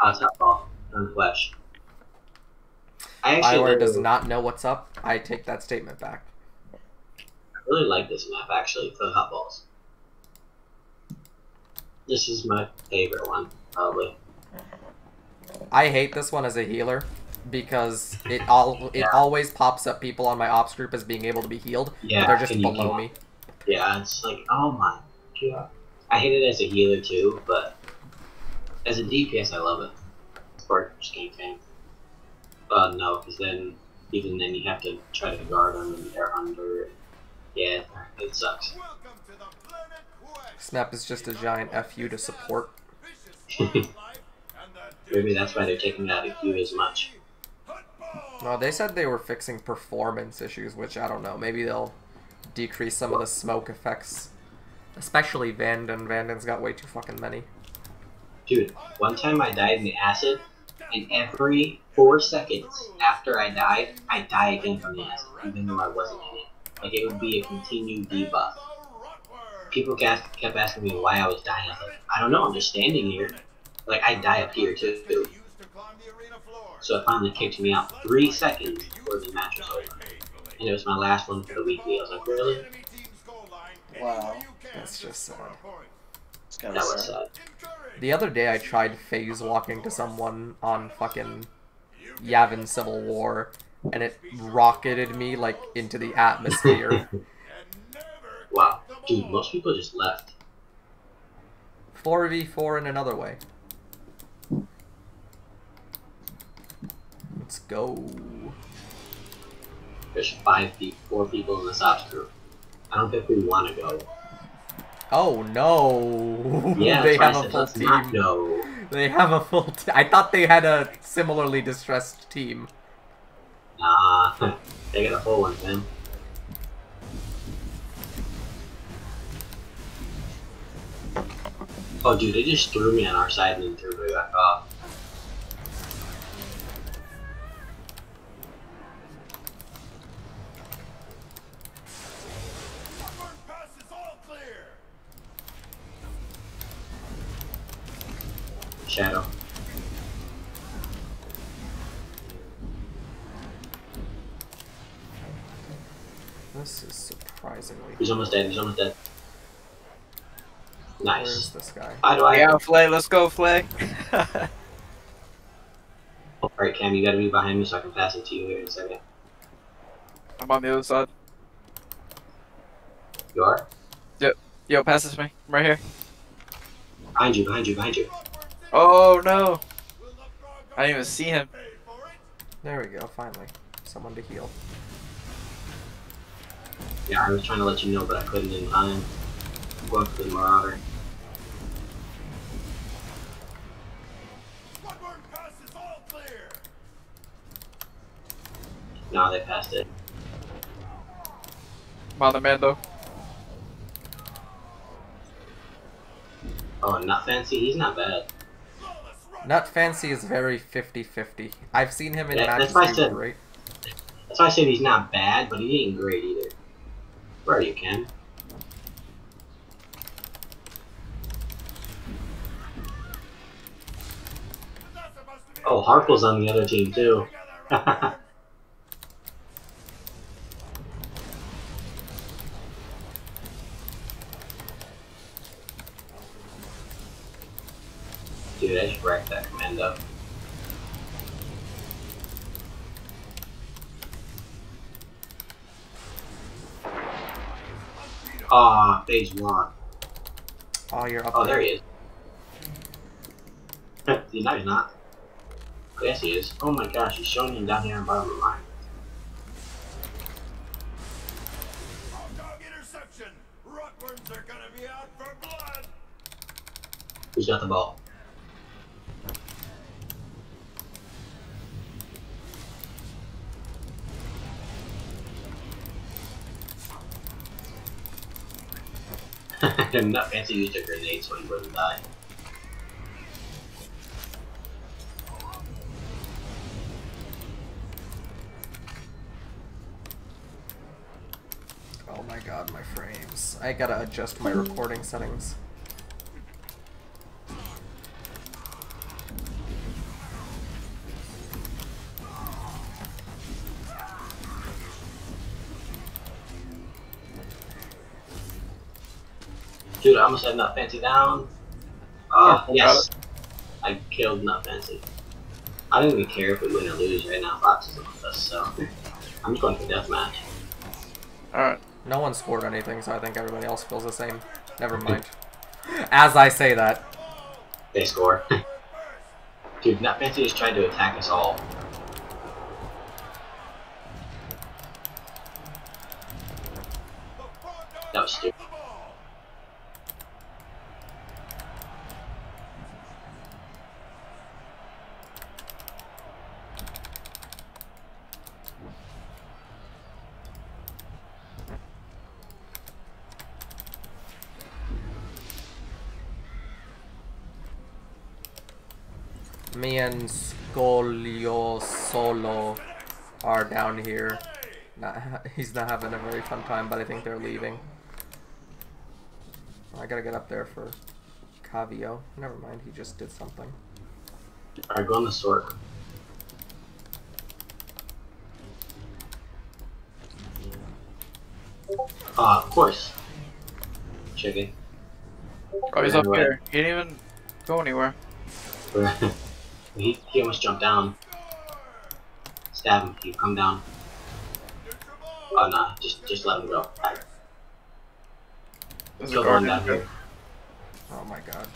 Top ball on Flesh. I actually Bioware really, does not know what's up. I take that statement back. I really like this map actually for the Huttballs. This is my favorite one, probably. I hate this one as a healer because it all it Yeah. always pops up people on my ops group as being able to be healed. Yeah, They're just below me. Yeah, it's like, oh my god. I hate it as a healer too, but as a DPS, I love it. Spark game fan. Uh, no, because then even then you have to try to guard them and they're under. Yeah, it sucks. Map is just a giant fu to support. Maybe that's why they're taking out of queue as much. No, they said they were fixing performance issues, which I don't know. Maybe they'll decrease some of the smoke effects. Especially Vandin. Vandin's got way too fucking many. Dude, one time I died in the acid, and every four seconds after I died, I die again from the acid, even though I wasn't in it. Like it would be a continued debuff. People kept kept asking me why I was dying. I was like, I don't know. I'm just standing here. Like I die up here too. So it finally kicked me out three seconds before the match was over, and it was my last one for the weekly. I was like, really? Wow. That's just sad. That was sad. sad. The other day I tried phase walking to someone on fucking Yavin Civil War, and it rocketed me like into the atmosphere. Wow, dude, most people just left. 4v4 in another way. Let's go. There's five, pe- four people in this ops group. I don't think we want to go. Oh no! Yeah, they that's why I have a full team. They have a full. I thought they had a similarly distressed team. Nah, they got a full one, man. Oh, dude, they just threw me on our side and then threw me back off. Shadow. This is surprisingly. He's almost dead. He's almost dead. Nice. Where is Nice. this guy? How do I? Yeah, Flay, let's go, Flay. Oh, Alright, Cam, you gotta be behind me so I can pass it to you here in a second. I'm on the other side. You are? Yep. Yo, pass this to me. I'm right here. Behind you, behind you, behind you. Oh no! I didn't even see him. There we go. Finally, someone to heal. Yeah, I was trying to let you know, but I couldn't in time. I'm going for the Marauder. No, they passed it. I'm on the Mando. Oh, not fancy. He's not bad. Nut Fancy is very 50-50. I've seen him in Yeah, matches that's why great. That's why I said he's not bad, but he ain't great either. Where are you, Ken? Oh, Harple's on the other team too. Dude, I just wrecked that commando. Ah, phase one. Oh, you're up Oh, there he is. See, no, he's not. Oh, yes, he is. Oh my gosh, he's showing him down here on the bottom of the line. Interception. Rutgers are gonna be out for blood. Who's got the ball? not fancy used a grenade so he wouldn't die. Oh my god, my frames. I gotta adjust my recording settings. Dude, I almost had Nut Fancy down. Ah, oh, Careful, yes. I killed Nut Fancy. I don't even care if we win or lose right now. Fox is with us, so I'm just going for deathmatch. Alright. No one scored anything, so I think everybody else feels the same. Never mind. As I say that. They score. Dude, Nut Fancy just tried to attack us all. That was stupid. Me and Scolio Solo are down here. Not, he's not having a very fun time, but I think they're leaving. I gotta get up there for Cavio. Never mind, he just did something. Alright, go on the sword. Ah, of course. Chicken. Oh, he's up here. He didn't even go anywhere. he, he almost jumped down. Stab him. He come down. Oh no, just just let him go. Alright, There's a Kill the guard down in here. Oh my god.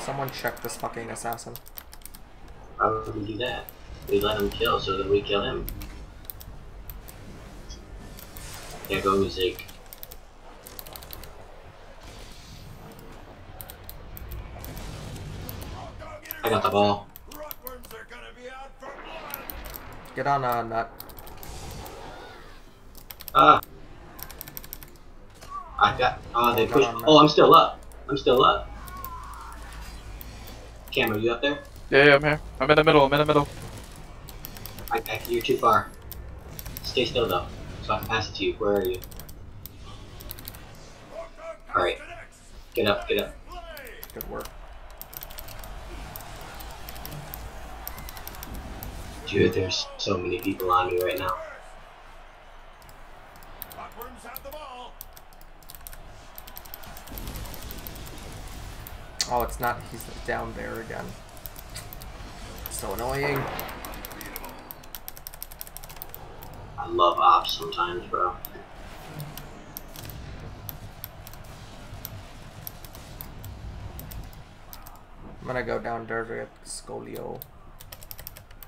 Someone check this fucking assassin. Why would we do that? We let him kill so that we kill him. Yeah, go Zeke. I got the ball. Get on uh, nut. Ah. I got. Oh, they pushed. I'm Oh, I'm still up. I'm still up. Cam, are you up there? Yeah, yeah, I'm here. I'm in the middle. I'm in the middle. I, I, you're too far. Stay still though, so I can pass it to you. Where are you? Alright. Get up, get up. Good work. Dude, there's so many people on me right now. Oh, it's not. He's down there again. So annoying. I love ops sometimes, bro. I'm gonna go down there to get Scolio.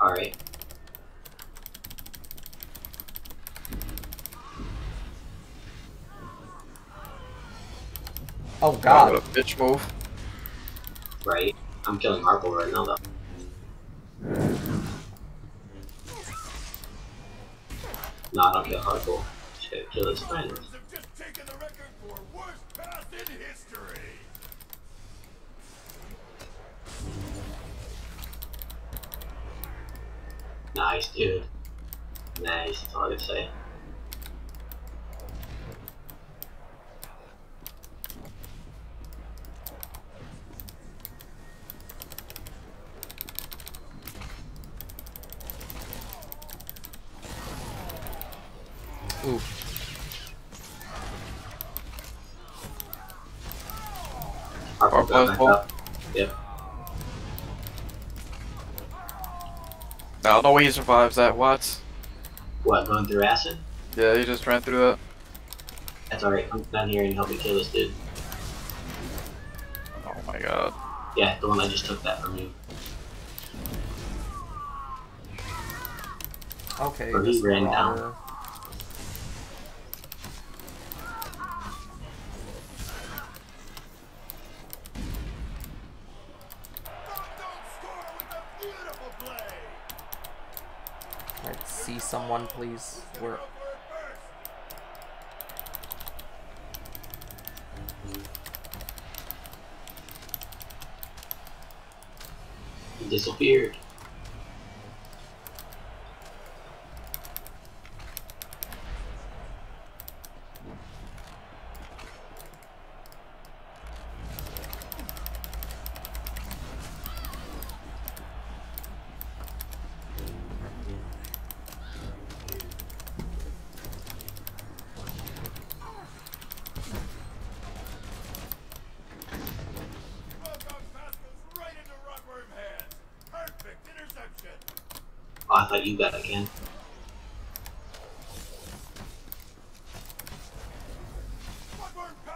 Alright. Oh What god. a bitch move. Right. I'm killing Harple right now though. No, I don't kill Harple. Just kill his friends. Nice, dude. Nice, that's all I can say. Harple got Harple back full. I don't know where he survives that. What? What, going through acid? Yeah, he just ran through that. That's alright, come down here and help me kill this dude. Oh my god. Yeah, the one I just took that from you. Okay. Or he ran down. Someone, please? Where? He disappeared. Oh, I thought you got it again.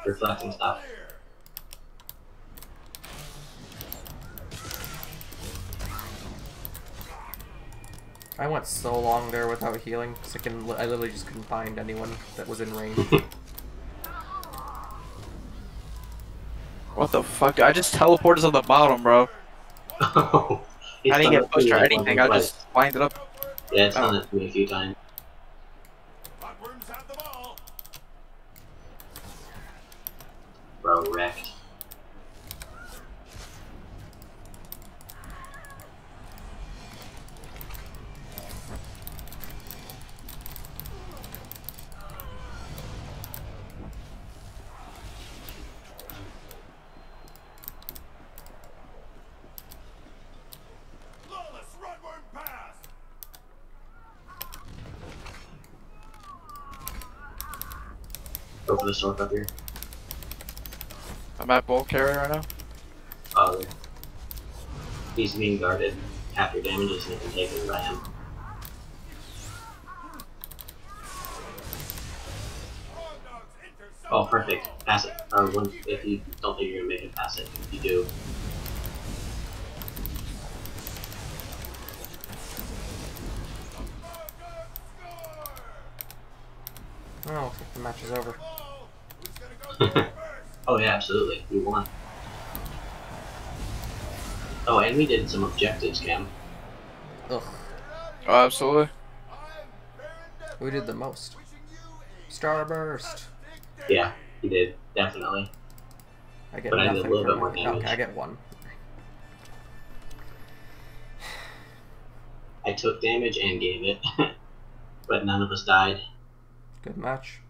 Reflecting stuff. I went so long there without healing, because I, can, I literally just couldn't find anyone that was in range. What the fuck? I just teleported on the bottom, bro. Oh, it's I didn't get pushed or anything. I or just winded up. Yeah, it's oh. done Oh. it to me a few times. Bro, wrecked. Go for the sword up here. I'm at bull carrier right now. Oh, there. He's being guarded. Half your damage is taken taken by him. Oh, perfect. Pass it. Or one, if you don't think you're gonna make it, pass it. If you do, Oh, looks like the match is over. oh yeah, absolutely. We won. Oh, and we did some objectives, Cam. Ugh, Oh, absolutely. We did the most? Starburst. Yeah, we did definitely. I get But I did a little bit more damage. Okay, I get one. I took damage and gave it, but none of us died. Good match.